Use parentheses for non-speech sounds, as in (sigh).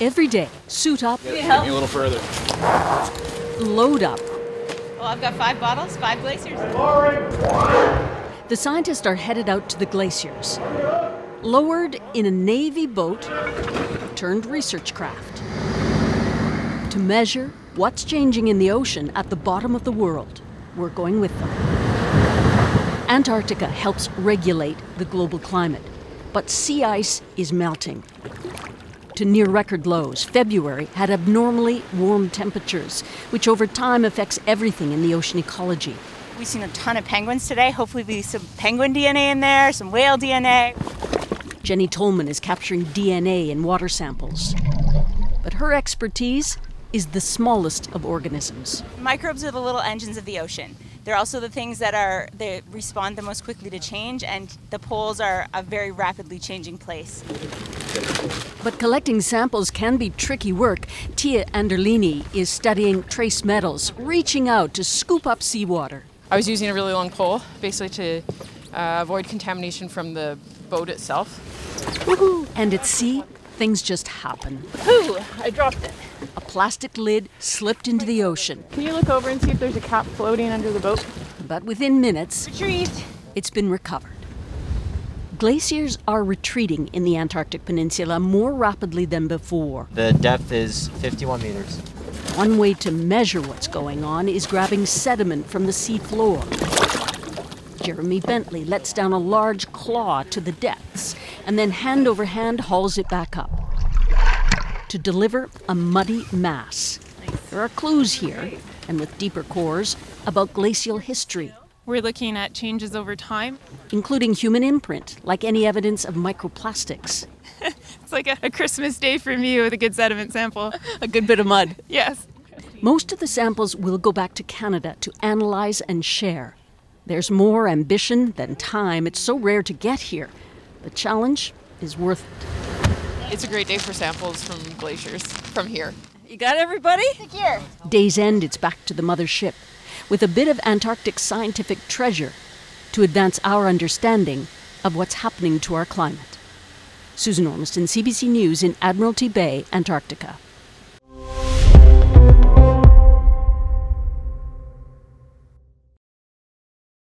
Every day, suit up, Get, get me a little further. load up. Well, I've got five bottles, five glaciers. The scientists are headed out to the glaciers, lowered in a Navy boat turned research craft to measure what's changing in the ocean at the bottom of the world. We're going with them. Antarctica helps regulate the global climate, but sea ice is melting to near record lows. February had abnormally warm temperatures, which over time affects everything in the ocean ecology. We've seen a ton of penguins today. Hopefully, we some penguin DNA in there, some whale DNA. Jenny Tolman is capturing DNA in water samples. But her expertise is the smallest of organisms. Microbes are the little engines of the ocean. They're also the things that are they respond the most quickly to change, and the poles are a very rapidly changing place. But collecting samples can be tricky work. Tia Anderlini is studying trace metals, reaching out to scoop up seawater. I was using a really long pole, basically to uh, avoid contamination from the boat itself. Woohoo! And at sea, things just happen. Ooh, I dropped it. A plastic lid slipped into the ocean. Can you look over and see if there's a cap floating under the boat? But within minutes, Retrieved. it's been recovered. Glaciers are retreating in the Antarctic Peninsula more rapidly than before. The depth is 51 meters. One way to measure what's going on is grabbing sediment from the sea floor. Jeremy Bentley lets down a large claw to the depths and then hand over hand hauls it back up to deliver a muddy mass. There are clues here, and with deeper cores, about glacial history, We're looking at changes over time. including human imprint, like any evidence of microplastics. (laughs) It's like a, a Christmas day for me with a good sediment sample. A good bit of mud. Yes. Most of the samples will go back to Canada to analyze and share. There's more ambition than time. It's so rare to get here. The challenge is worth it. It's a great day for samples from glaciers from here. You got everybody? Here. Day's end, it's back to the mother ship with a bit of Antarctic scientific treasure to advance our understanding of what's happening to our climate. Susan Ormiston, CBC News in Admiralty Bay, Antarctica.